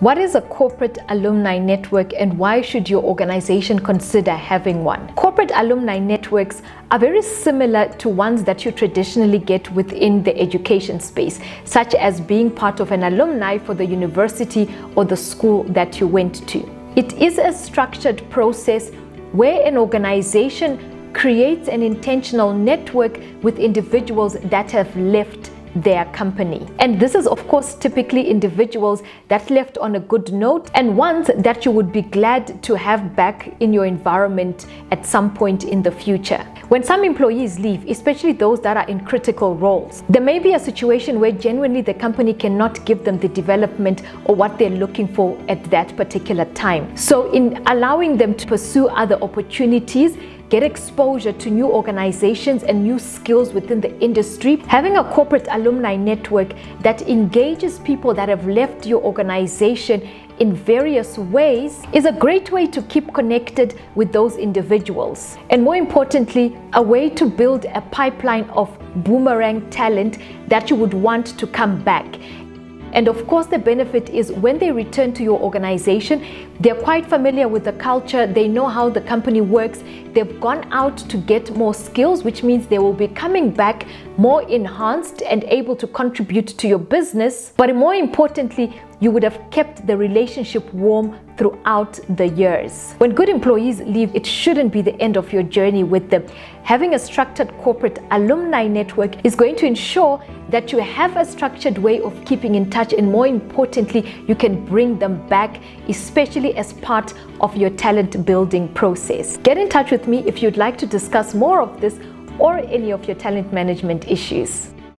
What is a corporate alumni network and why should your organization consider having one? Corporate alumni networks are very similar to ones that you traditionally get within the education space, such as being part of an alumni for the university or the school that you went to. It is a structured process where an organization creates an intentional network with individuals that have left their company. And this is, of course, typically individuals that left on a good note and ones that you would be glad to have back in your environment at some point in the future. When some employees leave, especially those that are in critical roles, there may be a situation where genuinely the company cannot give them the development or what they're looking for at that particular time. So, in allowing them to pursue other opportunities, get exposure to new organizations and new skills within the industry. Having a corporate alumni network that engages people that have left your organization in various ways is a great way to keep connected with those individuals. And more importantly, a way to build a pipeline of boomerang talent that you would want to come back. And of course, the benefit is when they return to your organization, they're quite familiar with the culture, they know how the company works, they've gone out to get more skills, which means they will be coming back more enhanced and able to contribute to your business. But more importantly, you would have kept the relationship warm throughout the years. When good employees leave, it shouldn't be the end of your journey with them. Having a structured corporate alumni network is going to ensure that you have a structured way of keeping in touch, and more importantly, you can bring them back, especially as part of your talent building process. Get in touch with me if you'd like to discuss more of this or any of your talent management issues.